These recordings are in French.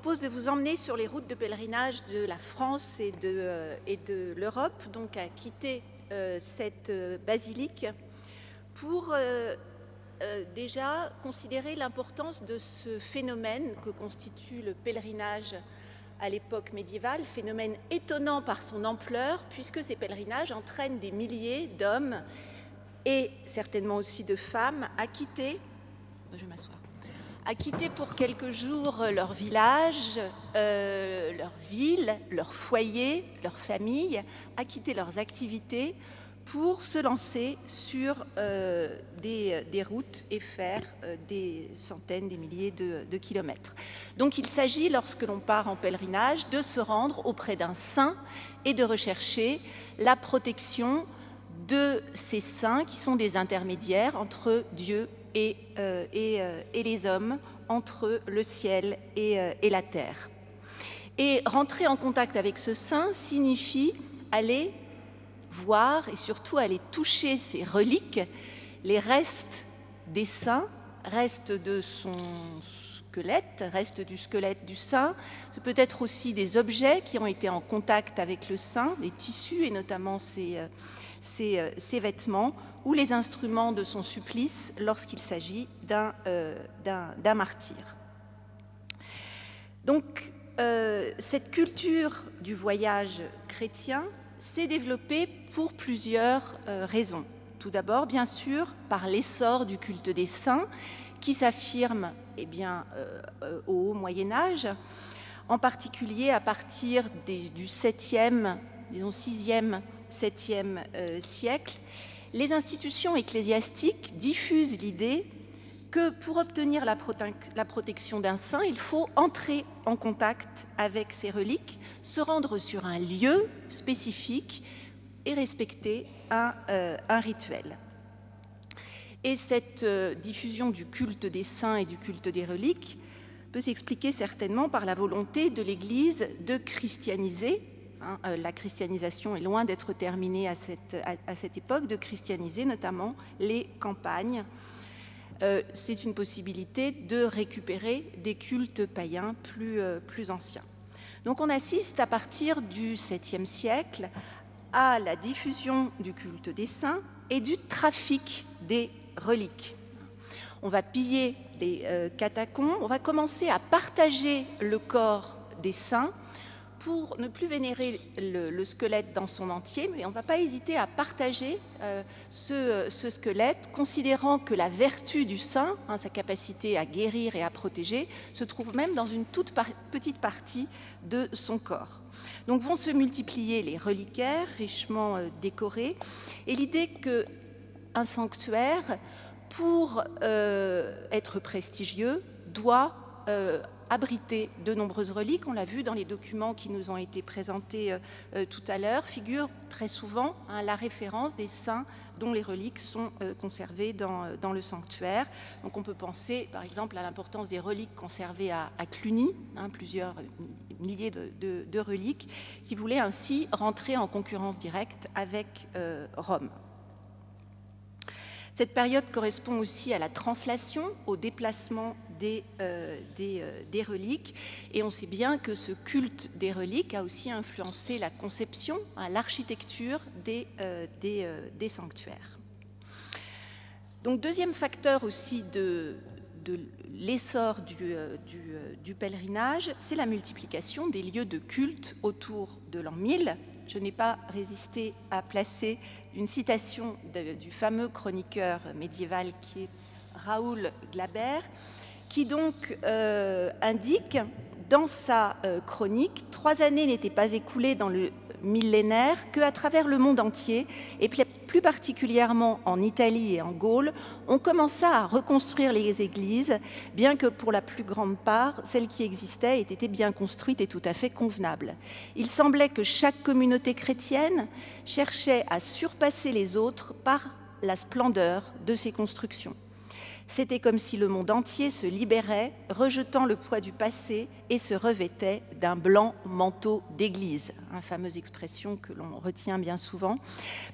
propose de vous emmener sur les routes de pèlerinage de la France et de, euh, l'Europe, donc à quitter euh, cette euh, basilique pour déjà considérer l'importance de ce phénomène que constitue le pèlerinage à l'époque médiévale, phénomène étonnant par son ampleur, puisque ces pèlerinages entraînent des milliers d'hommes et certainement aussi de femmes à quitter, je m'assois, à quitter pour quelques jours leur village, euh, leur ville, leur foyer, leur famille, à quitter leurs activités pour se lancer sur euh, des, routes et faire euh, des centaines, des milliers de, de kilomètres. Donc il s'agit, lorsque l'on part en pèlerinage, de se rendre auprès d'un saint et de rechercher la protection de ces saints qui sont des intermédiaires entre Dieu et, euh, euh, et, les hommes, entre le ciel et, euh, et la terre. Et rentrer en contact avec ce saint signifie aller voir et surtout aller toucher ces reliques, les restes des saints, restes de son squelette, restes du squelette du saint. Ce peut être aussi des objets qui ont été en contact avec le saint, des tissus et notamment ces, ses, euh, vêtements ou les instruments de son supplice lorsqu'il s'agit d'un euh, martyr. Donc, euh, cette culture du voyage chrétien s'est développée pour plusieurs raisons. Tout d'abord, bien sûr, par l'essor du culte des saints qui s'affirme eh bien, au haut Moyen Âge, en particulier à partir du 7e, disons 6e 7e euh, siècle, les institutions ecclésiastiques diffusent l'idée que pour obtenir la, protection d'un saint, il faut entrer en contact avec ses reliques, se rendre sur un lieu spécifique et respecter un, euh, rituel. Et cette euh, diffusion du culte des saints et du culte des reliques peut s'expliquer certainement par la volonté de l'Église de christianiser Hein, euh, la christianisation est loin d'être terminée à cette, à, cette, époque, de christianiser notamment les campagnes. Euh, c'est une possibilité de récupérer des cultes païens plus, euh, plus anciens. Donc on assiste à partir du 7e siècle à la diffusion du culte des saints et du trafic des reliques. On va piller des catacombes, on va commencer à partager le corps des saints pour ne plus vénérer le, squelette dans son entier, mais on ne va pas hésiter à partager euh, ce, squelette, considérant que la vertu du saint, hein, sa capacité à guérir et à protéger, se trouve même dans une toute petite partie de son corps. Donc vont se multiplier les reliquaires richement euh, décorés, et l'idée qu'un sanctuaire, pour euh, être prestigieux, doit abriter de nombreuses reliques. On l'a vu dans les documents qui nous ont été présentés euh, euh, tout à l'heure. Figure très souvent hein, la référence des saints dont les reliques sont euh, conservées dans, le sanctuaire. Donc on peut penser par exemple à l'importance des reliques conservées à, Cluny, hein, plusieurs milliers de, reliques, qui voulaient ainsi rentrer en concurrence directe avec Rome. Cette période correspond aussi à la translation, au déplacement des, euh, euh, des, reliques. Et on sait bien que ce culte des reliques a aussi influencé la conception, hein, l'architecture des, euh, des, sanctuaires. Donc deuxième facteur aussi de, l'essor du, pèlerinage, c'est la multiplication des lieux de culte autour de l'an 1000. Je n'ai pas résisté à placer une citation du fameux chroniqueur médiéval qui est Raoul Glaber, qui donc euh, indique dans sa euh, chronique, trois années n'étaient pas écoulées dans le millénaire qu'à travers le monde entier, et plus particulièrement en Italie et en Gaule, on commença à reconstruire les églises, bien que pour la plus grande part, celles qui existaient aient été bien construites et tout à fait convenables. Il semblait que chaque communauté chrétienne cherchait à surpasser les autres par la splendeur de ses constructions. C'était comme si le monde entier se libérait, rejetant le poids du passé et se revêtait d'un blanc manteau d'église, une fameuse expression que l'on retient bien souvent.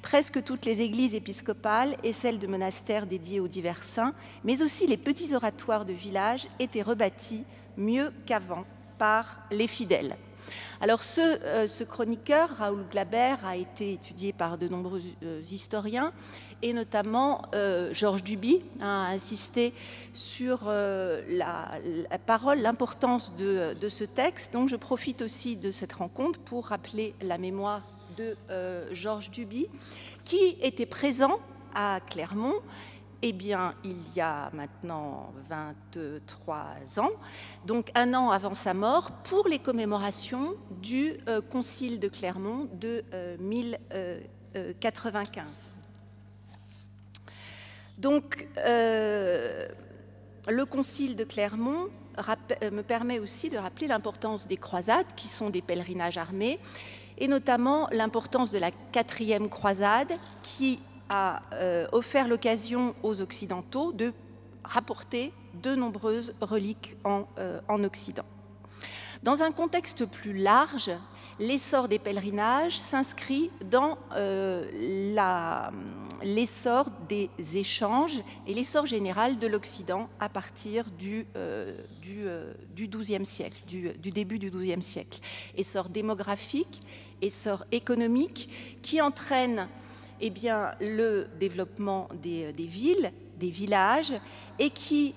Presque toutes les églises épiscopales et celles de monastères dédiées aux divers saints, mais aussi les petits oratoires de village étaient rebâtis mieux qu'avant par les fidèles. Alors ce, euh, chroniqueur, Raoul Glaber, a été étudié par de nombreux euh, historiens et notamment euh, Georges Duby a insisté sur la, la, parole, l'importance de, ce texte. Donc je profite aussi de cette rencontre pour rappeler la mémoire de Georges Duby qui était présent à Clermont eh bien, il y a maintenant 23 ans, donc un an avant sa mort, pour les commémorations du euh, Concile de Clermont de 1095. Euh, euh, donc, le Concile de Clermont me permet aussi de rappeler l'importance des croisades, qui sont des pèlerinages armés, et notamment l'importance de la quatrième croisade, qui a euh, offert l'occasion aux Occidentaux de rapporter de nombreuses reliques euh, en Occident. Dans un contexte plus large, l'essor des pèlerinages s'inscrit dans euh, l'essor des échanges et l'essor général de l'Occident à partir du, euh, du, euh, siècle, du, début du XIIe siècle. Essor démographique, essor économique qui entraîne eh bien, le développement des, des, villes, des villages, et qui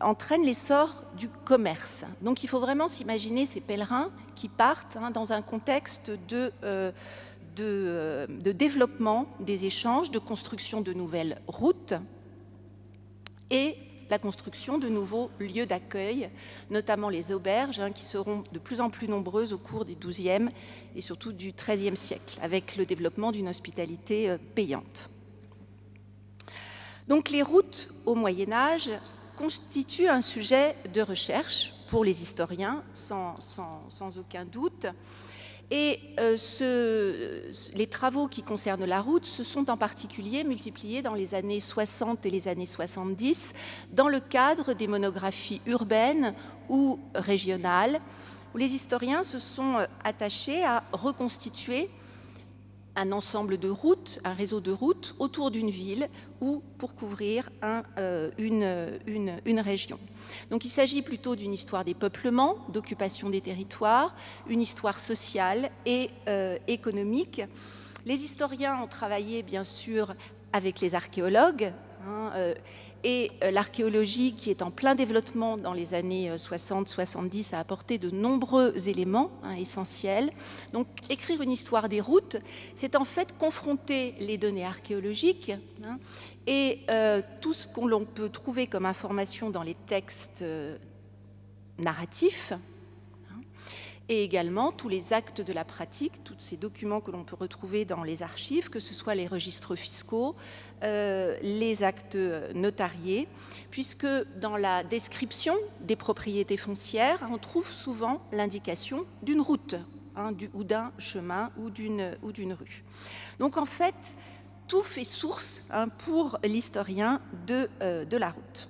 entraîne l'essor du commerce. Donc il faut vraiment s'imaginer ces pèlerins qui partent hein, dans un contexte de, euh, euh, de, développement des échanges, de construction de nouvelles routes et la construction de nouveaux lieux d'accueil, notamment les auberges, hein, qui seront de plus en plus nombreuses au cours du XIIe et surtout du XIIIe siècle, avec le développement d'une hospitalité euh, payante. Donc les routes au Moyen Âge constituent un sujet de recherche pour les historiens, sans, aucun doute. Et euh, les travaux qui concernent la route se sont en particulier multipliés dans les années 60 et les années 70 dans le cadre des monographies urbaines ou régionales, où les historiens se sont euh, attachés à reconstituer un ensemble de routes, un réseau de routes autour d'une ville ou pour couvrir euh, une, région. Donc il s'agit plutôt d'une histoire des peuplements, d'occupation des territoires, une histoire sociale et euh, économique. Les historiens ont travaillé bien sûr avec les archéologues. Hein, euh, et euh, l'archéologie, qui est en plein développement dans les années 60-70, euh, a apporté de nombreux éléments hein, essentiels. Donc, écrire une histoire des routes, c'est en fait confronter les données archéologiques hein, et euh, tout ce qu'on peut trouver comme information dans les textes narratifs, et également tous les actes de la pratique, tous ces documents que l'on peut retrouver dans les archives, que ce soit les registres fiscaux, euh, les actes notariés, puisque dans la description des propriétés foncières, on trouve souvent l'indication d'une route hein, ou d'un chemin ou d'une rue. Donc en fait, tout fait source hein, pour l'historien de, euh, de la route.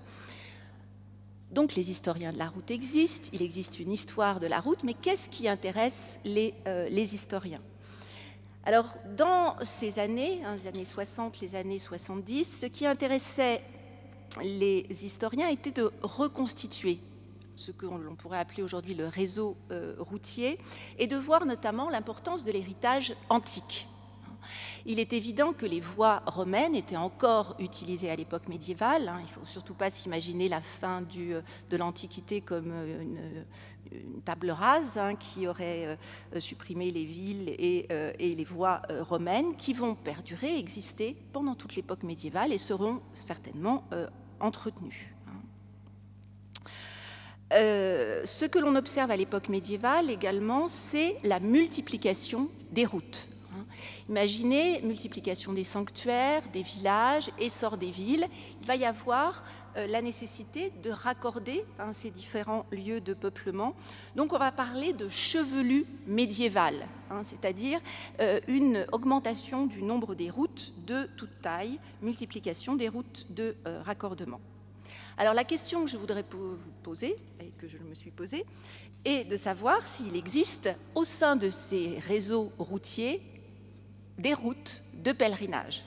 Donc les historiens de la route existent, il existe une histoire de la route, mais qu'est-ce qui intéresse les, euh, historiens? Alors dans ces années, hein, les années 60, les années 70, ce qui intéressait les historiens était de reconstituer ce que l'on pourrait appeler aujourd'hui le réseau euh, routier, et de voir notamment l'importance de l'héritage antique il est évident que les voies romaines étaient encore utilisées à l'époque médiévale. Hein. Il ne faut surtout pas s'imaginer la fin euh, de l'Antiquité comme euh, une, une, table rase hein, qui aurait euh, supprimé les villes et, euh, les voies euh, romaines qui vont perdurer, exister pendant toute l'époque médiévale et seront certainement euh, entretenues. Hein. Euh, ce que l'on observe à l'époque médiévale également, c'est la multiplication des routes. Imaginez multiplication des sanctuaires, des villages, essor des villes. Il va y avoir euh, la nécessité de raccorder hein, ces différents lieux de peuplement. Donc on va parler de chevelu médiéval, hein, c'est-à-dire euh, une augmentation du nombre des routes de toute taille, multiplication des routes de euh, raccordement. Alors la question que je voudrais vous poser, et que je me suis posée, est de savoir s'il existe au sein de ces réseaux routiers des routes de pèlerinage.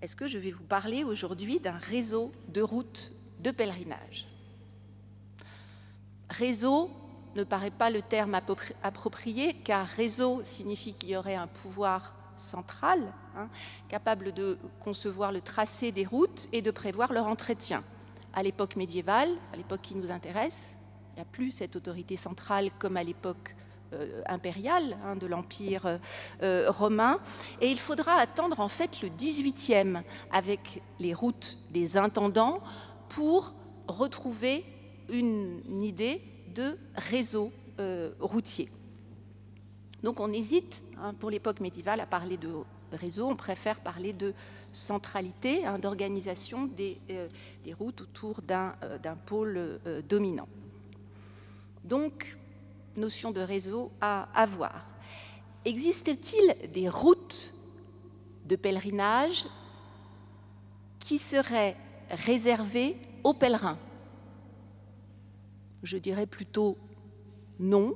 Est-ce que je vais vous parler aujourd'hui d'un réseau de routes de pèlerinage? Réseau ne paraît pas le terme approprié, car réseau signifie qu'il y aurait un pouvoir central, hein, capable de concevoir le tracé des routes et de prévoir leur entretien. À l'époque médiévale, à l'époque qui nous intéresse, il n'y a plus cette autorité centrale comme à l'époque impériale hein, de l'Empire euh, euh, romain. Et il faudra attendre en fait le 18e avec les routes des intendants pour retrouver une, idée de réseau routier. Donc on hésite, hein, pour l'époque médiévale, à parler de réseau, on préfère parler de centralité, hein, d'organisation des, routes autour d'un pôle dominant. Donc, notion de réseau à avoir. Existe-t-il des routes de pèlerinage qui seraient réservées aux pèlerins? Je dirais plutôt non.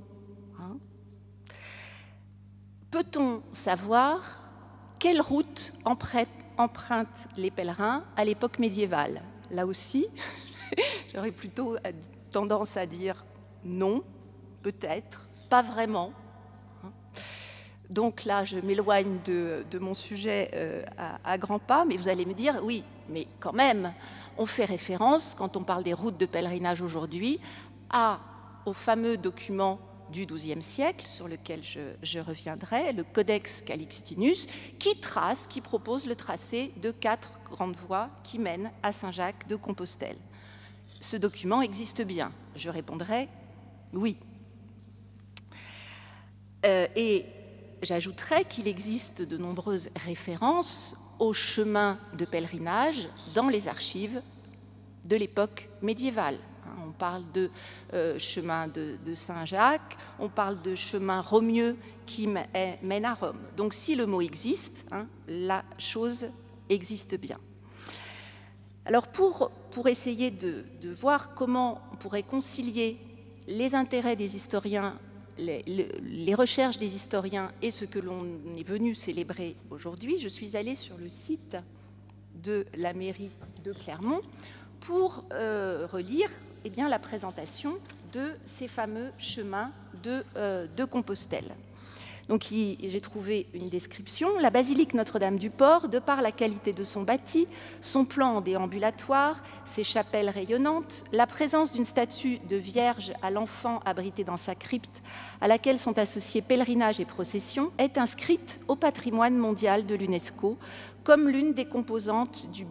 Hein. Peut-on savoir quelle route empruntent les pèlerins à l'époque médiévale? Là aussi, j'aurais plutôt tendance à dire non, peut-être, pas vraiment. Donc là, je m'éloigne de, mon sujet euh, à, grands pas, mais vous allez me dire, oui, mais quand même, on fait référence, quand on parle des routes de pèlerinage aujourd'hui, à, au fameux document du XIIe siècle, sur lequel je, je, reviendrai, le Codex Calixtinus, qui trace, qui propose le tracé de quatre grandes voies qui mènent à Saint-Jacques de Compostelle. Ce document existe bien. Je répondrai oui. Euh, et j'ajouterais qu'il existe de nombreuses références au chemin de pèlerinage dans les archives de l'époque médiévale. Hein, on parle de euh, chemin de, Saint-Jacques, on parle de chemin romieux qui mène à Rome. Donc si le mot existe, hein, la chose existe bien. Alors pour, pour essayer de, de voir comment on pourrait concilier les intérêts des historiens les, recherches des historiens et ce que l'on est venu célébrer aujourd'hui, je suis allée sur le site de la mairie de Clermont pour euh, relire eh la présentation de ces fameux chemins de euh, Compostelle. Donc j'ai trouvé une description. La basilique Notre-Dame-du-Port, de par la qualité de son bâti, son plan déambulatoire, ses chapelles rayonnantes, la présence d'une statue de Vierge à l'enfant abritée dans sa crypte, à laquelle sont associés pèlerinage et procession, est inscrite au patrimoine mondial de l'UNESCO comme l'une des composantes du,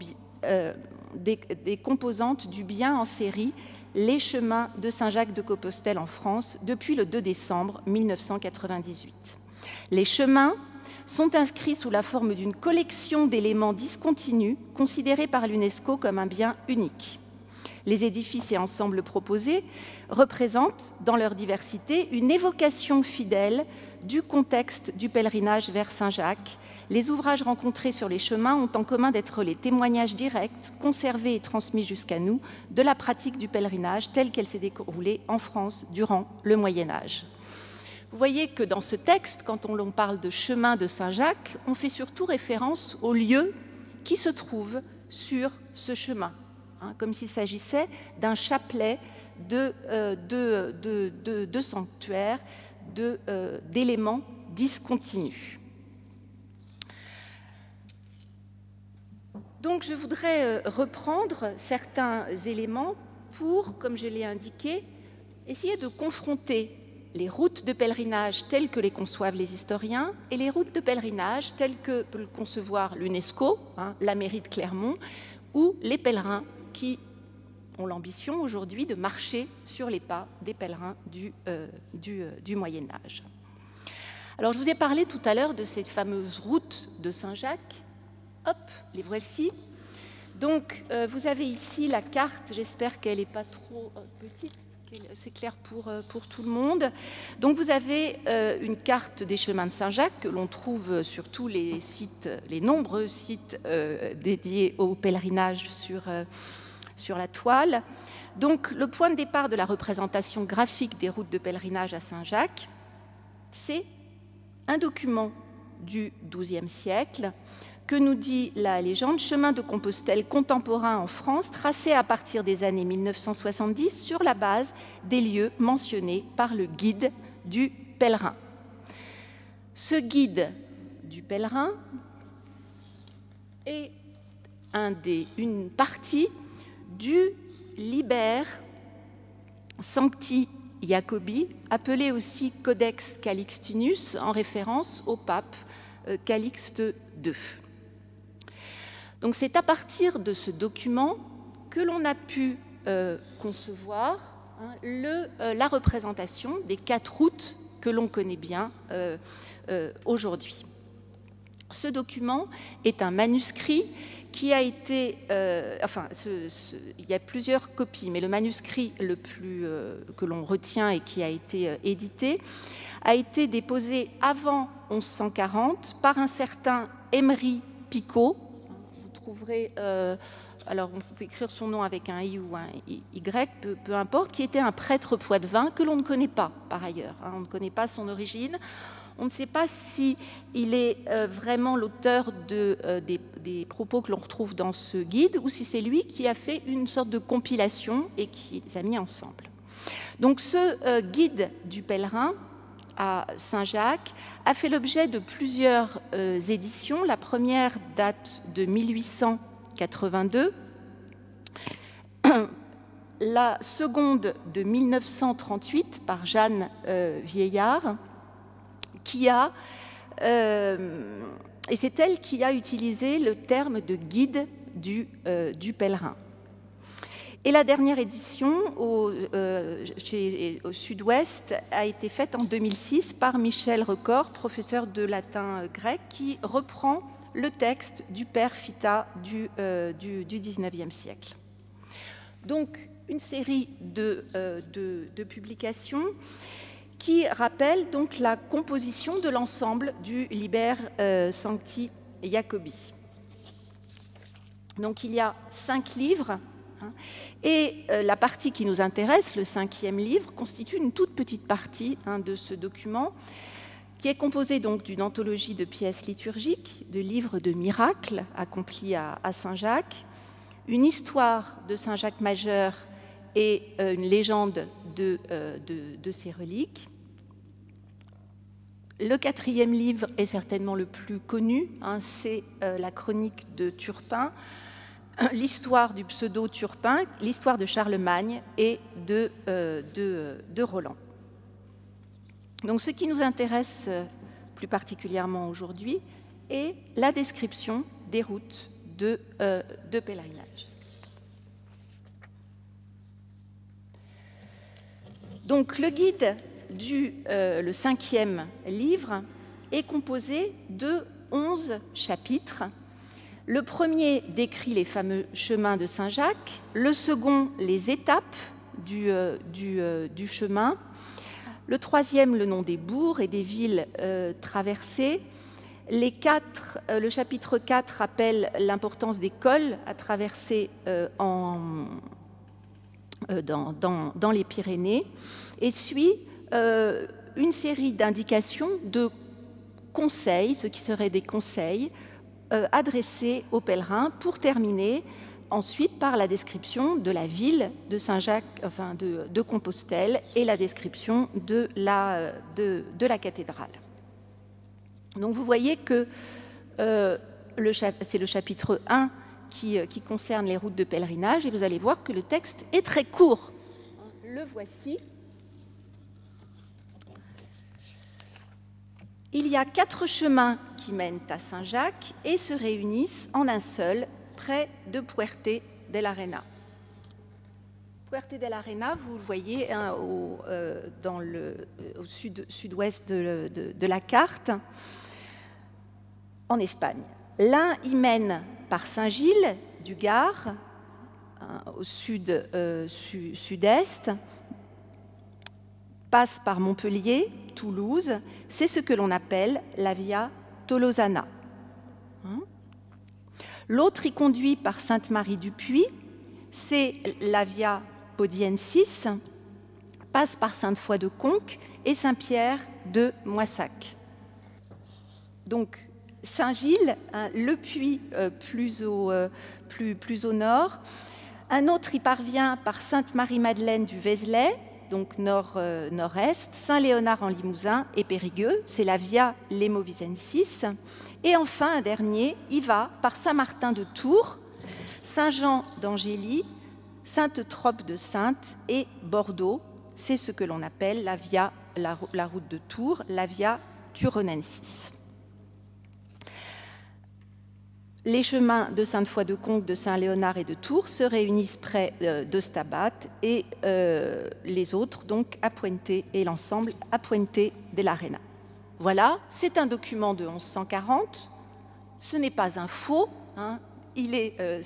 euh, des composantes du bien en série les chemins de Saint-Jacques de Compostelle en France depuis le 2 décembre 1998. Les chemins sont inscrits sous la forme d'une collection d'éléments discontinus considérés par l'UNESCO comme un bien unique. Les édifices et ensembles proposés représentent, dans leur diversité, une évocation fidèle du contexte du pèlerinage vers Saint-Jacques. Les ouvrages rencontrés sur les chemins ont en commun d'être les témoignages directs, conservés et transmis jusqu'à nous, de la pratique du pèlerinage telle qu'elle s'est déroulée en France durant le Moyen Âge. Vous voyez que dans ce texte, quand on parle de chemin de Saint-Jacques, on fait surtout référence aux lieux qui se trouvent sur ce chemin, hein, comme s'il s'agissait d'un chapelet de, euh, sanctuaires, euh, d'éléments discontinus. Donc je voudrais euh, reprendre certains éléments pour, comme je l'ai indiqué, essayer de confronter les routes de pèlerinage telles que les conçoivent les historiens et les routes de pèlerinage telles que peut le concevoir l'UNESCO, hein, la mairie de Clermont, ou les pèlerins qui ont l'ambition aujourd'hui de marcher sur les pas des pèlerins du, euh, euh, Moyen Âge. Alors je vous ai parlé tout à l'heure de cette fameuse route de Saint-Jacques. Hop, les voici. Donc euh, vous avez ici la carte, j'espère qu'elle n'est pas trop petite c'est clair pour, euh, pour tout le monde. Donc vous avez euh, une carte des chemins de Saint-Jacques que l'on trouve sur tous les sites, les nombreux sites euh, dédiés au pèlerinage sur, sur la toile. Donc le point de départ de la représentation graphique des routes de pèlerinage à Saint-Jacques, c'est un document du XIIe siècle que nous dit la légende Chemin de Compostelle contemporain en France, tracé à partir des années 1970 sur la base des lieux mentionnés par le guide du pèlerin. Ce guide du pèlerin est une partie du Liber Sancti Jacobi, appelé aussi Codex Calixtinus, en référence au pape euh, Calixte II. Donc c'est à partir de ce document que l'on a pu euh, concevoir hein, euh, la représentation des quatre routes que l'on connaît bien aujourd'hui. Ce document est un manuscrit qui a été, euh, enfin, il y a plusieurs copies, mais le manuscrit le plus euh, que l'on retient et qui a été euh, édité a été déposé avant 1140 par un certain Emery Picot. Trouverez, alors on peut écrire son nom avec un i ou un y, peu, peu importe, qui était un prêtre poitevin que l'on ne connaît pas par ailleurs. Hein, on ne connaît pas son origine. On ne sait pas si il est euh, vraiment l'auteur euh, des, propos que l'on retrouve dans ce guide ou si c'est lui qui a fait une sorte de compilation et qui les a mis ensemble. Donc ce euh, guide du pèlerin à Saint-Jacques a fait l'objet de plusieurs éditions. La première date de 1882. La seconde de 1938 par Jeanne Vieillard qui a, euh, et c'est elle qui a utilisé le terme de guide euh, du pèlerin. Et la dernière édition au, euh, au sud-ouest a été faite en 2006 par Michel Record, professeur de latin grec, qui reprend le texte du père Fita du, du, du 19e siècle. Donc, une série de, de, publications qui rappelle donc la composition de l'ensemble du Liber euh, Sancti Jacobi. Donc il y a cinq livres, hein, et euh, la partie qui nous intéresse, le cinquième livre, constitue une toute petite partie hein, de ce document, qui est composé donc d'une anthologie de pièces liturgiques, de livres de miracles accomplis à, Saint-Jacques, une histoire de Saint-Jacques majeur et euh, une légende de, de, ses reliques, le quatrième livre est certainement le plus connu, hein, c'est euh, la chronique de Turpin, l'histoire du pseudo Turpin, l'histoire de Charlemagne et de, euh, de, Roland. Donc ce qui nous intéresse euh, plus particulièrement aujourd'hui est la description des routes de, pèlerinage. Donc le guide du euh, cinquième livre est composé de onze chapitres. Le premier décrit les fameux chemins de Saint-Jacques, le second les étapes du, euh, euh, chemin, le troisième le nom des bourgs et des villes traversées. Les quatre, le chapitre 4 rappelle l'importance des cols à traverser dans, les Pyrénées et suit euh, une série d'indications de conseils, ce qui seraient des conseils euh, adressés aux pèlerins pour terminer ensuite par la description de la ville de Saint-Jacques, enfin de, Compostelle et la description de la, de, la cathédrale. Donc vous voyez que euh, c'est le chapitre 1 qui, qui concerne les routes de pèlerinage et vous allez voir que le texte est très court. Le voici. Il y a quatre chemins qui mènent à Saint-Jacques et se réunissent en un seul près de Puerte de l'Arena. Puerte de l'Arena, vous le voyez hein, au, euh, sud, sud-ouest de, la carte, en Espagne. L'un y mène par Saint-Gilles du Gard, hein, au euh, sud-est, passe par Montpellier, Toulouse, c'est ce que l'on appelle la Via Tolosana. Hein L'autre y conduit par Sainte-Marie-du-Puy, c'est la Via Podiensis, passe par Sainte-Foy de Conques et Saint-Pierre de Moissac. Donc, Saint-Gilles, hein, le puits plus, au, plus, plus au nord. Un autre y parvient par Sainte-Marie-Madeleine du Vézelay, donc nord-nord-est, Saint-Léonard en Limousin et Périgueux, c'est la Via Lemovicensis. Et enfin, un dernier y va par Saint-Martin de Tours, Saint-Jean d'Angély, Sainte-Trope de Sainte et Bordeaux. C'est ce que l'on appelle la, via, la, route de Tours, la Via Turonensis. Les chemins de Sainte-Foy-de-Conques, de Saint-Léonard et de Tours se réunissent près euh, de Stabat et euh, les autres, donc à et l'ensemble à Puente de l'Arena. Voilà, c'est un document de 1140. Ce n'est pas un faux. Hein. Il, est, euh,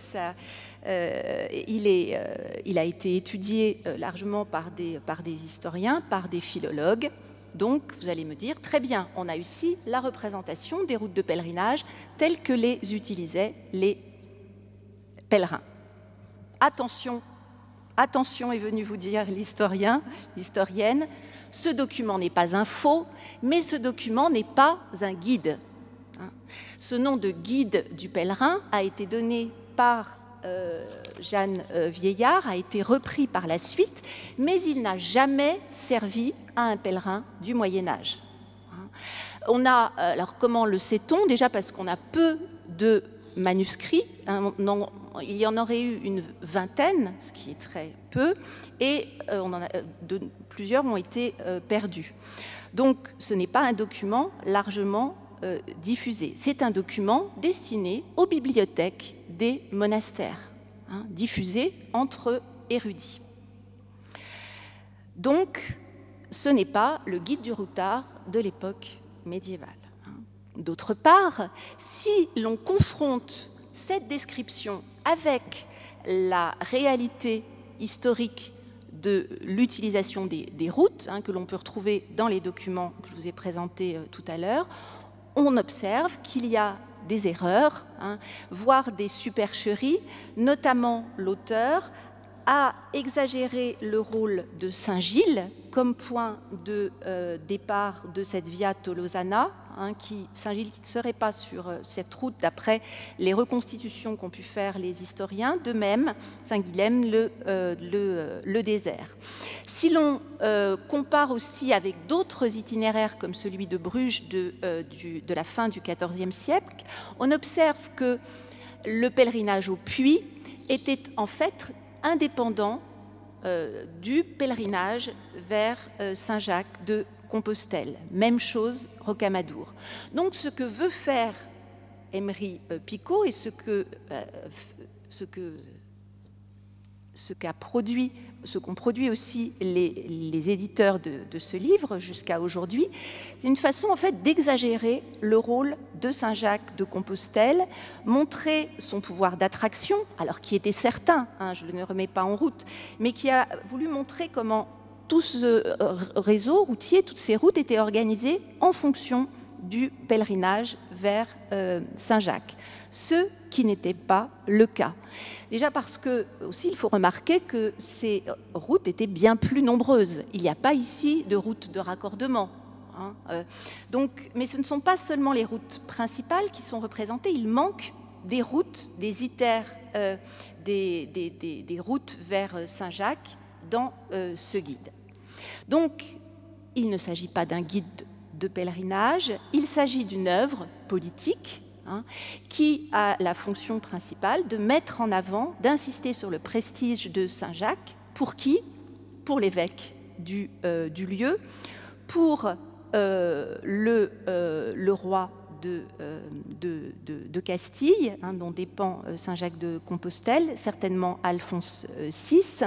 il, a été étudié largement par des historiens, par des philologues. Donc, vous allez me dire, très bien, on a ici la représentation des routes de pèlerinage telles que les utilisaient les pèlerins. Attention, attention est venu vous dire l'historien, l'historienne, ce document n'est pas un faux, mais ce document n'est pas un guide. Ce nom de guide du pèlerin a été donné par Jeanne euh, Vieillard a été repris par la suite, mais il n'a jamais servi à un pèlerin du Moyen Âge. Hein. On a, euh, alors comment le sait-on? Déjà parce qu'on a peu de manuscrits, hein, il y en aurait eu une vingtaine, ce qui est très peu, et plusieurs ont été perdus. Donc ce n'est pas un document largement diffusé, c'est un document destiné aux bibliothèques des monastères, hein, diffusés entre érudits. Donc, ce n'est pas le guide du routard de l'époque médiévale. Hein. D'autre part, si l'on confronte cette description avec la réalité historique de l'utilisation des, routes, hein, que l'on peut retrouver dans les documents que je vous ai présentés euh, tout à l'heure, on observe qu'il y a des erreurs, hein, voire des supercheries, notamment l'auteur a exagéré le rôle de Saint-Gilles comme point de euh, départ de cette Via Tolosana, hein, Saint-Gilles qui ne serait pas sur euh, cette route d'après les reconstitutions qu'ont pu faire les historiens. De même, Saint-Guilhem, le, euh, le, désert. Si l'on compare aussi avec d'autres itinéraires comme celui de Bruges de, de la fin du XIVe siècle, on observe que le pèlerinage au puits était en fait indépendant euh, du pèlerinage vers euh, Saint-Jacques de Compostelle. Même chose, Rocamadour. Donc ce que veut faire Emery euh, Picot et ce que, ce que ce qu'a produit, ce qu'ont produit aussi les, éditeurs de, ce livre jusqu'à aujourd'hui, c'est une façon en fait d'exagérer le rôle de Saint Jacques de Compostelle, montrer son pouvoir d'attraction, alors qui était certain, hein, je ne le remets pas en route, mais qui a voulu montrer comment tout ce réseau routier, toutes ces routes étaient organisées en fonction du pèlerinage vers euh, Saint-Jacques, ce qui n'était pas le cas. Déjà parce que, aussi, il faut remarquer que ces routes étaient bien plus nombreuses. Il n'y a pas ici de routes de raccordement. Hein, euh, donc, mais ce ne sont pas seulement les routes principales qui sont représentées, il manque des routes, des итères, euh, des, des, routes vers Saint-Jacques dans ce guide. Donc, il ne s'agit pas d'un guide pèlerinage, il s'agit d'une œuvre politique hein, qui a la fonction principale de mettre en avant, d'insister sur le prestige de Saint Jacques. Pour qui? Pour l'évêque du, euh, lieu, pour euh, le, euh, le, roi de, Castille, hein, dont dépend Saint Jacques de Compostelle, certainement Alphonse VI,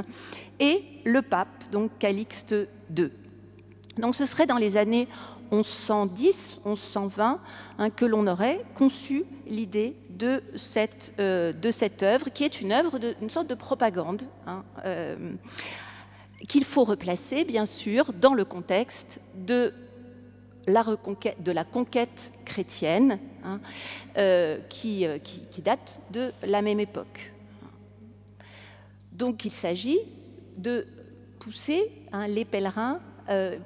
et le pape, donc Calixte II. Donc ce serait dans les années 1110, 1120, hein, que l'on aurait conçu l'idée de cette, euh, de cette œuvre, qui est une œuvre, de, une sorte de propagande, hein, euh, qu'il faut replacer, bien sûr, dans le contexte de la, conquête chrétienne, hein, euh, qui, date de la même époque. Donc il s'agit de pousser les pèlerins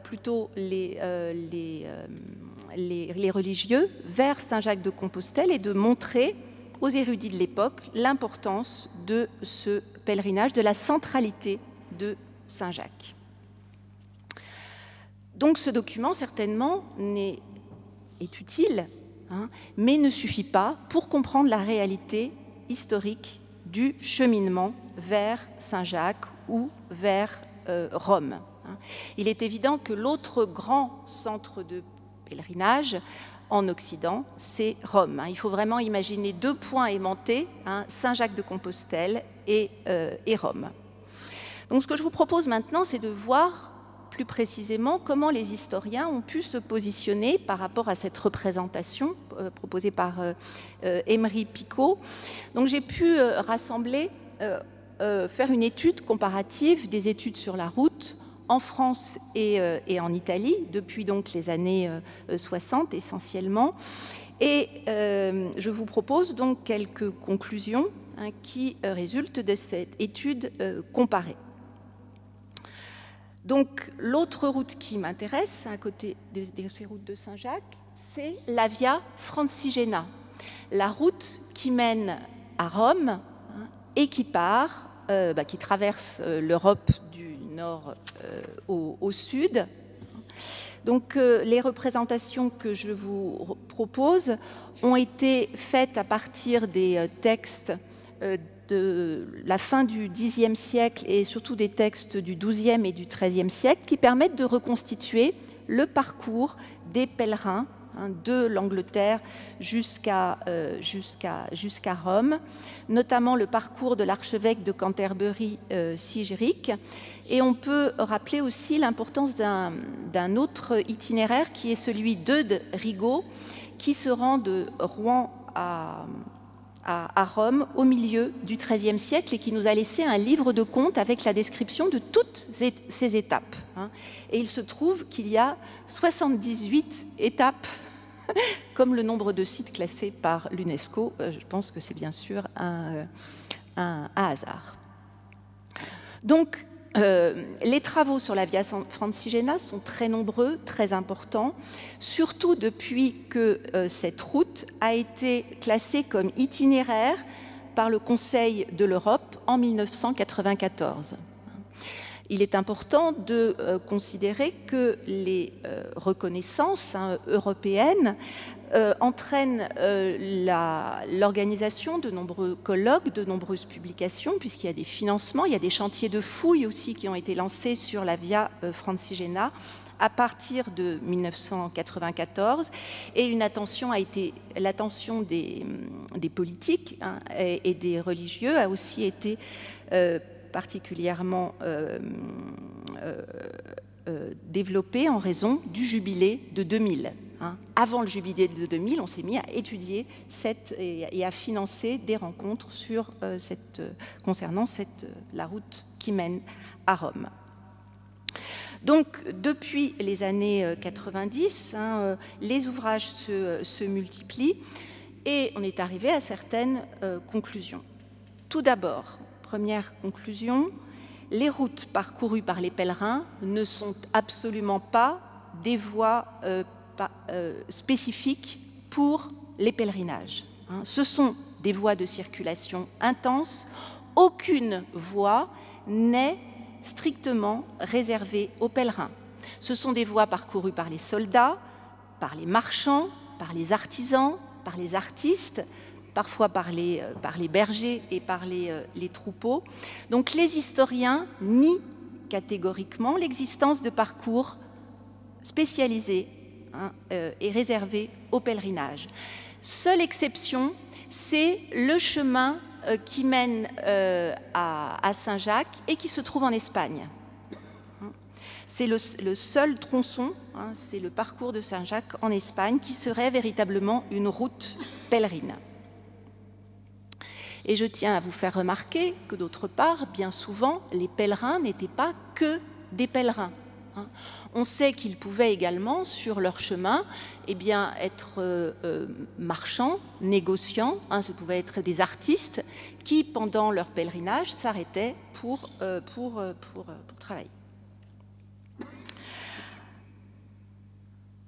plutôt les, euh, euh, les, religieux vers Saint-Jacques de Compostelle et de montrer aux érudits de l'époque l'importance de ce pèlerinage, de la centralité de Saint-Jacques. Donc ce document, certainement, est, utile, hein, mais ne suffit pas pour comprendre la réalité historique du cheminement vers Saint-Jacques ou vers euh, Rome. Hein. Il est évident que l'autre grand centre de pèlerinage en Occident, c'est Rome. Hein. Il faut vraiment imaginer deux points aimantés, hein, Saint-Jacques de Compostelle et, euh, et Rome. Donc ce que je vous propose maintenant, c'est de voir plus précisément comment les historiens ont pu se positionner par rapport à cette représentation euh, proposée par euh, Emery Picot. Donc j'ai pu rassembler, faire une étude comparative des études sur la route en France et, en Italie depuis donc les années 60 essentiellement. Et je vous propose donc quelques conclusions hein, qui résultent de cette étude comparée. Donc l'autre route qui m'intéresse, à côté de, ces routes de Saint-Jacques, c'est la Via Francigena, la route qui mène à Rome hein, et qui part, euh, bah, qui traverse euh, l'Europe nord euh, au, sud. Donc les représentations que je vous propose ont été faites à partir des textes de la fin du Xe siècle et surtout des textes du XIIe et du XIIIe siècle qui permettent de reconstituer le parcours des pèlerins hein, de l'Angleterre jusqu'à euh, Rome, notamment le parcours de l'archevêque de Canterbury euh, Sigeric. Et on peut rappeler aussi l'importance d'un autre itinéraire qui est celui d'Eudes Rigaud, qui se rend de Rouen à, à, Rome au milieu du XIIIe siècle et qui nous a laissé un livre de comptes avec la description de toutes ces étapes. Hein. Et il se trouve qu'il y a 78 étapes, comme le nombre de sites classés par l'UNESCO. Euh, je pense que c'est bien sûr un, euh, un, un hasard. Donc, euh, les travaux sur la Via Francigena sont très nombreux, très importants, surtout depuis que euh, cette route a été classée comme itinéraire par le Conseil de l'Europe en 1994. Il est important de euh, considérer que les reconnaissances hein, européennes euh, entraîne euh, l'organisation de nombreux colloques, de nombreuses publications, puisqu'il y a des financements, il y a des chantiers de fouilles aussi qui ont été lancés sur la Via euh, Francigena à partir de 1994 et une attention a été l'attention des, politiques hein, et, des religieux a aussi été particulièrement développée en raison du jubilé de 2000 Hein. Avant le jubilé de 2000, on s'est mis à étudier et, à financer des rencontres euh, euh, concernant euh, la route qui mène à Rome. Donc, depuis les années 90, hein, les ouvrages se, se, multiplient et on est arrivé à certaines conclusions. Tout d'abord, première conclusion, les routes parcourues par les pèlerins ne sont absolument pas des voies euh, spécifiques pour les pèlerinages. Hein. Ce sont des voies de circulation intenses. Aucune voie n'est strictement réservée aux pèlerins. Ce sont des voies parcourues par les soldats, par les marchands, par les artisans, par les artistes, parfois par les, euh, bergers et par euh, les troupeaux. Donc les historiens nient catégoriquement l'existence de parcours spécialisés Hein, euh, est réservé au pèlerinage. Seule exception, c'est le chemin euh, qui mène euh, à, Saint-Jacques et qui se trouve en Espagne. Hein, c'est le, seul tronçon, hein, c'est le parcours de Saint-Jacques en Espagne qui serait véritablement une route pèlerine. Et je tiens à vous faire remarquer que d'autre part, bien souvent, les pèlerins n'étaient pas que des pèlerins. Hein. On sait qu'ils pouvaient également, sur leur chemin, eh être euh, euh, marchands, négociants, hein, ce pouvaient être des artistes qui, pendant leur pèlerinage, s'arrêtaient pour, euh, pour, travailler.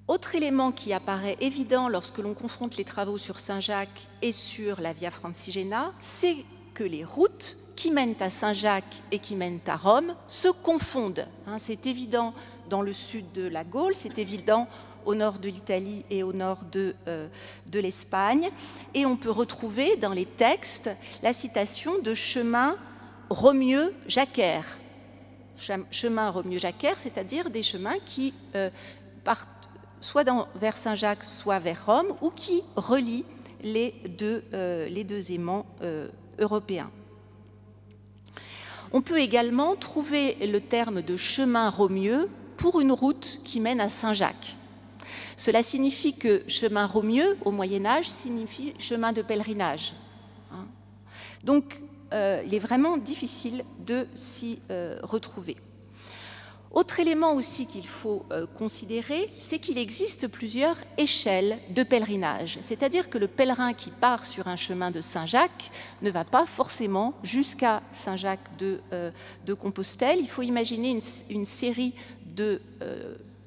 Autre élément qui apparaît évident lorsque l'on confronte les travaux sur Saint-Jacques et sur la Via Francigena, c'est que les routes qui mènent à Saint-Jacques et qui mènent à Rome se confondent. Hein. c'est évident dans le sud de la Gaule, c'est évident au nord de l'Italie et au nord de, euh, l'Espagne. Et on peut retrouver dans les textes la citation de chemin Romieux-Jacquère. Chemin Romieux-Jacquère, c'est-à-dire des chemins qui euh, partent soit vers Saint-Jacques, soit vers Rome, ou qui relient les deux, euh, les deux aimants européens. On peut également trouver le terme de chemin romieux pour une route qui mène à Saint-Jacques. Cela signifie que chemin romieux au Moyen Âge signifie chemin de pèlerinage. Hein. Donc euh, il est vraiment difficile de s'y euh, retrouver. Autre élément aussi qu'il faut euh, considérer, c'est qu'il existe plusieurs échelles de pèlerinage. C'est-à-dire que le pèlerin qui part sur un chemin de Saint-Jacques ne va pas forcément jusqu'à Saint-Jacques de, de, Compostelle. Il faut imaginer une, série de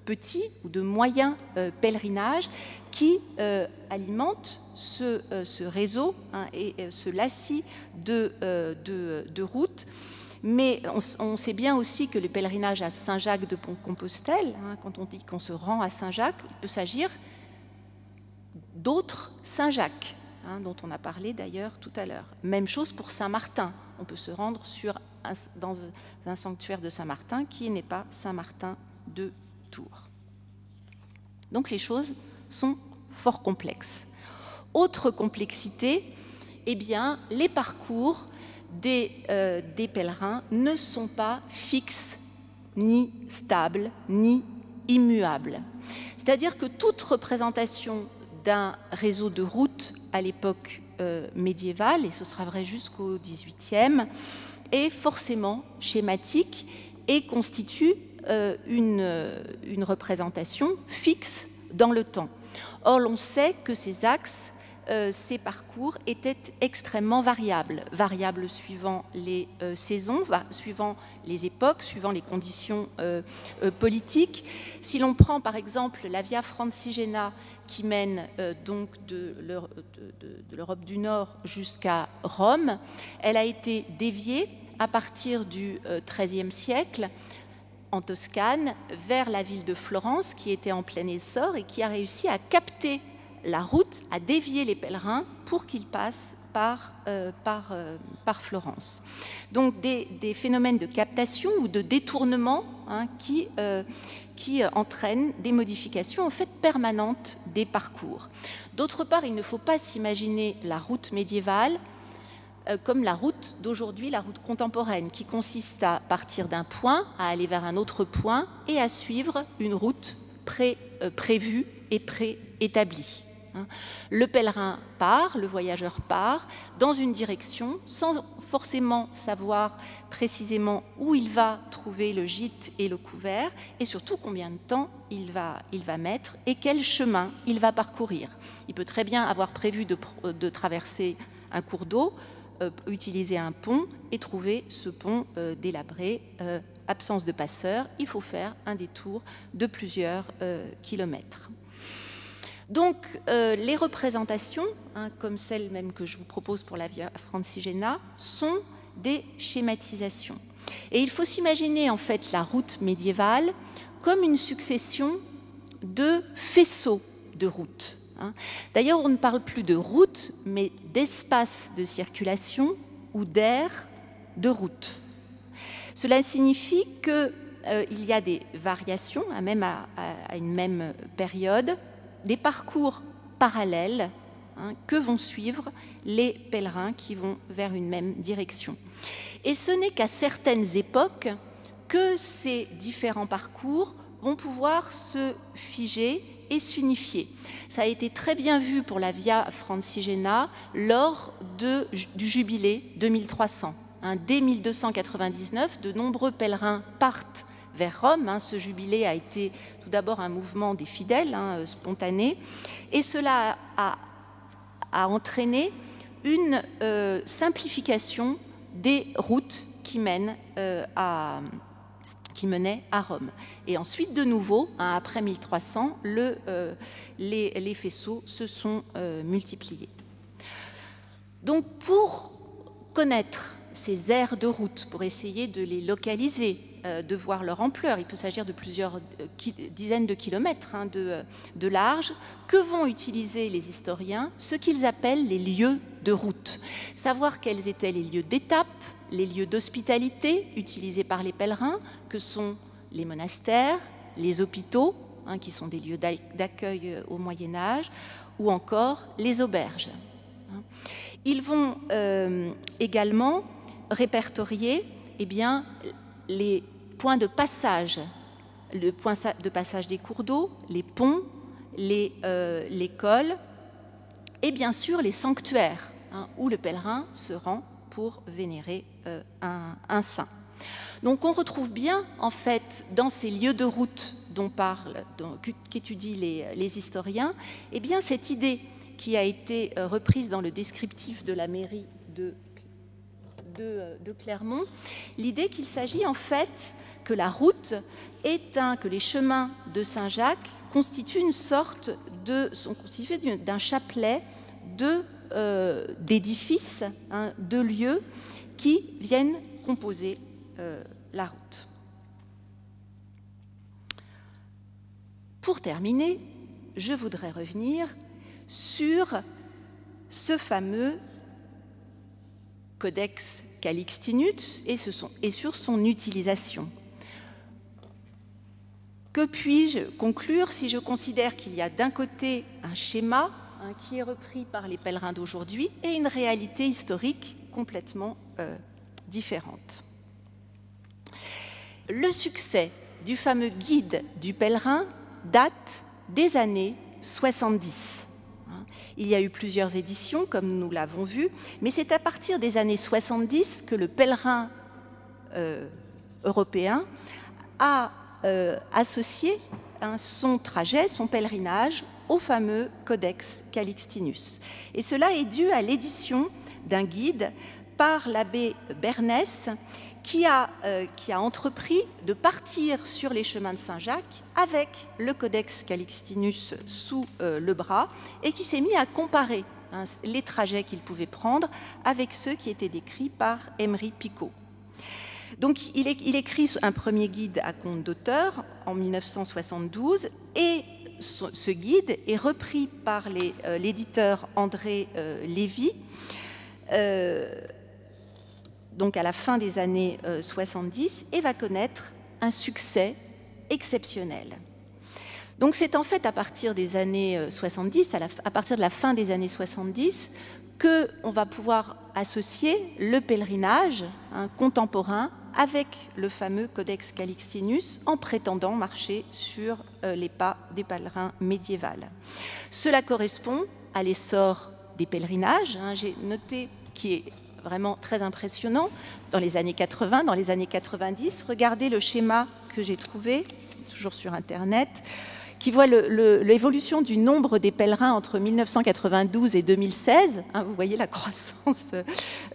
petits ou de moyens pèlerinages qui alimentent ce, réseau hein, et ce lacis de routes mais on, sait bien aussi que le pèlerinage à Saint-Jacques de Compostelle, hein, quand on dit qu'on se rend à Saint-Jacques, il peut s'agir d'autres Saint-Jacques, hein, dont on a parlé d'ailleurs tout à l'heure. Même chose pour Saint-Martin. On peut se rendre sur dans un sanctuaire de Saint-Martin qui n'est pas Saint-Martin de Tours. Donc les choses sont fort complexes. Autre complexité, eh bien, les parcours euh, des, pèlerins ne sont pas fixes, ni stables, ni immuables. C'est-à-dire que toute représentation d'un réseau de routes à l'époque euh, médiévale, et ce sera vrai jusqu'au XVIIIe, est forcément schématique et constitue euh, une, une représentation fixe dans le temps. Or, l'on sait que ces axes euh, ces parcours étaient extrêmement variables, variables suivant les euh, saisons, suivant les époques, suivant les conditions euh, politiques. Si l'on prend par exemple la Via Francigena qui mène donc de l'Europe du Nord jusqu'à Rome, elle a été déviée à partir du XIIIe siècle en Toscane vers la ville de Florence qui était en plein essor et qui a réussi à capter la route a dévié les pèlerins pour qu'ils passent par, euh, euh, Florence. Donc des, phénomènes de captation ou de détournement hein, qui, euh, entraînent des modifications en fait permanentes des parcours. D'autre part, il ne faut pas s'imaginer la route médiévale comme la route d'aujourd'hui, la route contemporaine, qui consiste à partir d'un point, à aller vers un autre point et à suivre une route pré, prévue et préétablie. Hein. Le pèlerin part, le voyageur part dans une direction sans forcément savoir précisément où il va trouver le gîte et le couvert et surtout combien de temps il va, mettre et quel chemin il va parcourir. Il peut très bien avoir prévu de, traverser un cours d'eau, euh, utiliser un pont et trouver ce pont euh, délabré. Euh, absence de passeurs, il faut faire un détour de plusieurs kilomètres. Donc euh, les représentations, hein, comme celles même que je vous propose pour la Via Francigena, sont des schématisations. Et il faut s'imaginer en fait la route médiévale comme une succession de faisceaux de routes. Hein. D'ailleurs, on ne parle plus de route, mais d'espace de circulation ou d'air de route. Cela signifie qu'il euh, y a des variations, hein, même à une même période, des parcours parallèles hein, que vont suivre les pèlerins qui vont vers une même direction. Et ce n'est qu'à certaines époques que ces différents parcours vont pouvoir se figer et s'unifier. Ça a été très bien vu pour la Via Francigena lors du jubilé 2300. Hein, dès 1299, de nombreux pèlerins partent vers Rome. Hein. Ce jubilé a été tout d'abord un mouvement des fidèles, hein, euh, spontané, et cela a, entraîné une euh, simplification des routes qui euh, à, menait à Rome. Et ensuite, de nouveau, hein, après 1300, le, euh, les, les, faisceaux se sont multipliés. Donc, pour connaître ces aires de route, pour essayer de les localiser, de voir leur ampleur, il peut s'agir de plusieurs dizaines de kilomètres hein, de, de large, que vont utiliser les historiens? Ce qu'ils appellent les lieux de route. Savoir quels étaient les lieux d'étape, les lieux d'hospitalité utilisés par les pèlerins, que sont les monastères, les hôpitaux, hein, qui sont des lieux d'accueil euh, au Moyen Âge, ou encore les auberges. Hein. Ils vont euh, également répertorier eh bien, les points de passage, le point de passage des cours d'eau, les ponts, les, euh, cols, et bien sûr les sanctuaires, hein, où le pèlerin se rend pour vénérer euh, un, saint. Donc on retrouve bien, en fait, dans ces lieux de route dont parlent, qu'étudient les, les, historiens, eh bien cette idée qui a été euh, reprise dans le descriptif de la mairie de, de, euh, de Clermont, l'idée qu'il s'agit en fait que la route est un, que les chemins de Saint-Jacques constituent une sorte de, sont constitués d'un chapelet euh, d'édifices, hein, de lieux qui viennent composer euh, la route. Pour terminer, je voudrais revenir sur ce fameux Codex Calixtinus et, et sur son utilisation. Que puis-je conclure si je considère qu'il y a d'un côté un schéma Hein, qui est repris par les pèlerins d'aujourd'hui, et une réalité historique complètement euh, différente? Le succès du fameux guide du pèlerin date des années 70. Il y a eu plusieurs éditions, comme nous l'avons vu, mais c'est à partir des années 70 que le pèlerin euh, européen a euh, associé son trajet, son pèlerinage au fameux Codex Calixtinus. Et cela est dû à l'édition d'un guide par l'abbé Bernès qui a, euh, qui a entrepris de partir sur les chemins de Saint-Jacques avec le Codex Calixtinus sous euh, le bras et qui s'est mis à comparer hein, les trajets qu'il pouvait prendre avec ceux qui étaient décrits par Emery Picot. Donc il, écrit un premier guide à compte d'auteur en 1972 et ce guide est repris par euh, l'éditeur André Lévy, donc à la fin des années 70, et va connaître un succès exceptionnel. Donc c'est en fait à partir des années 70, à, partir de la fin des années 70, qu'on va pouvoir associer le pèlerinage contemporain avec le fameux Codex Calixtinus en prétendant marcher sur euh, les pas des pèlerins médiévaux. Cela correspond à l'essor des pèlerinages. Hein. J'ai noté qui est vraiment très impressionnant dans les années 80, dans les années 90. Regardez le schéma que j'ai trouvé, toujours sur Internet qui voit l'évolution du nombre des pèlerins entre 1992 et 2016. Hein, vous voyez la croissance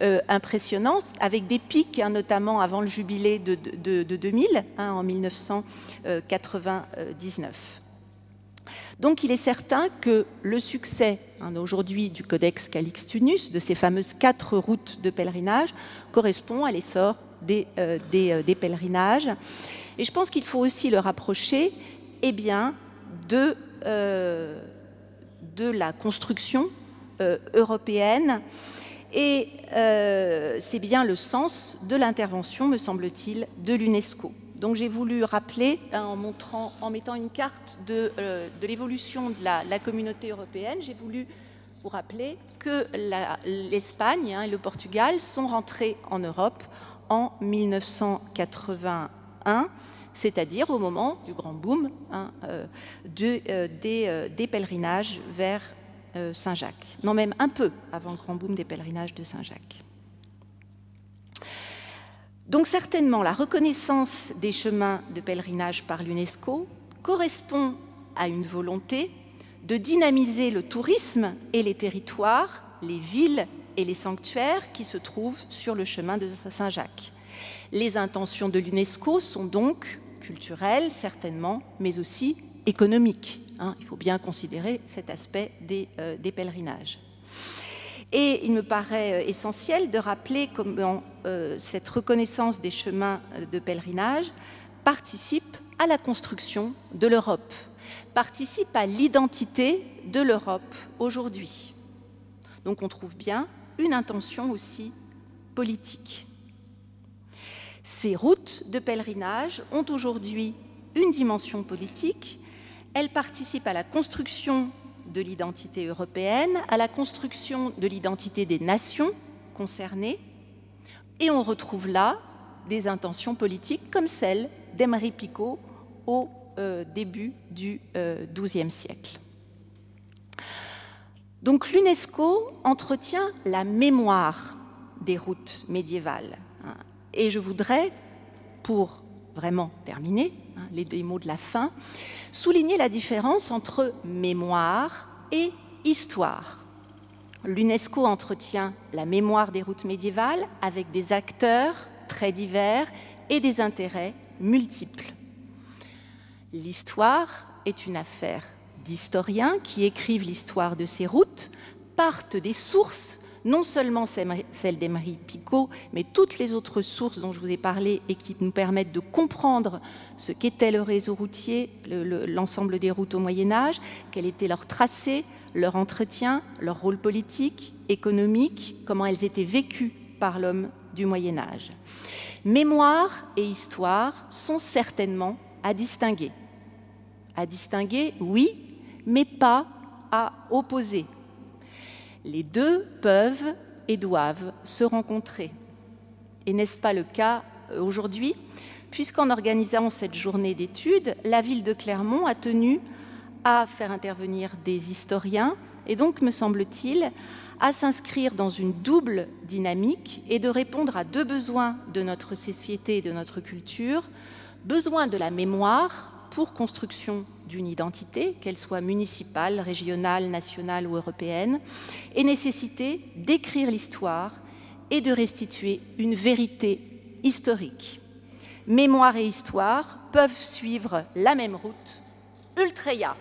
euh, impressionnante, avec des pics, hein, notamment avant le jubilé de, 2000, hein, en 1999. Donc il est certain que le succès aujourd'hui du Codex Calixtunus, de ces fameuses quatre routes de pèlerinage, correspond à l'essor des, euh, euh, pèlerinages. Et je pense qu'il faut aussi le rapprocher eh euh, de la construction européenne. Et c'est bien le sens de l'intervention, me semble-t-il, de l'UNESCO. Donc j'ai voulu rappeler, hein, en, mettant une carte de, de l'évolution de la, communauté européenne, j'ai voulu vous rappeler que l'Espagne hein, et le Portugal sont rentrés en Europe en 1981 c'est-à-dire au moment du grand boom hein, euh, euh, euh, des, pèlerinages vers Saint-Jacques. Non, même un peu avant le grand boom des pèlerinages de Saint-Jacques. Donc certainement, la reconnaissance des chemins de pèlerinage par l'UNESCO correspond à une volonté de dynamiser le tourisme et les territoires, les villes et les sanctuaires qui se trouvent sur le chemin de Saint-Jacques. Les intentions de l'UNESCO sont donc culturelles, certainement, mais aussi économiques. Hein. il faut bien considérer cet aspect des, euh, des, pèlerinages. Et il me paraît euh, essentiel de rappeler comment euh, cette reconnaissance des chemins de pèlerinage participe à la construction de l'Europe, participe à l'identité de l'Europe aujourd'hui. Donc on trouve bien une intention aussi politique. Ces routes de pèlerinage ont aujourd'hui une dimension politique. Elles participent à la construction de l'identité européenne, à la construction de l'identité des nations concernées. Et on retrouve là des intentions politiques comme celle d'Emery Picot au euh, début du XIIe euh, siècle. Donc l'UNESCO entretient la mémoire des routes médiévales. Hein. Et je voudrais, pour vraiment terminer, hein, les mots de la fin, souligner la différence entre mémoire et histoire. L'UNESCO entretient la mémoire des routes médiévales avec des acteurs très divers et des intérêts multiples. L'histoire est une affaire d'historiens qui écrivent l'histoire de ces routes, partent des sources, non seulement celles d'Emery Picot, mais toutes les autres sources dont je vous ai parlé et qui nous permettent de comprendre ce qu'était le réseau routier, l'ensemble des routes au Moyen Âge, quel était leur tracé, leur entretien, leur rôle politique, économique, comment elles étaient vécues par l'homme du Moyen Âge. Mémoire et histoire sont certainement à distinguer à distinguer, oui, mais pas à opposer. Les deux peuvent et doivent se rencontrer. Et n'est-ce pas le cas euh, aujourd'hui? Puisqu'en organisant cette journée d'études, la ville de Clermont a tenu à faire intervenir des historiens et donc, me semble-t-il, à s'inscrire dans une double dynamique et de répondre à deux besoins de notre société et de notre culture, besoin de la mémoire pour construction d'une identité, qu'elle soit municipale, régionale, nationale ou européenne, et nécessité d'écrire l'histoire et de restituer une vérité historique. Mémoire et histoire peuvent suivre la même route. Ultreya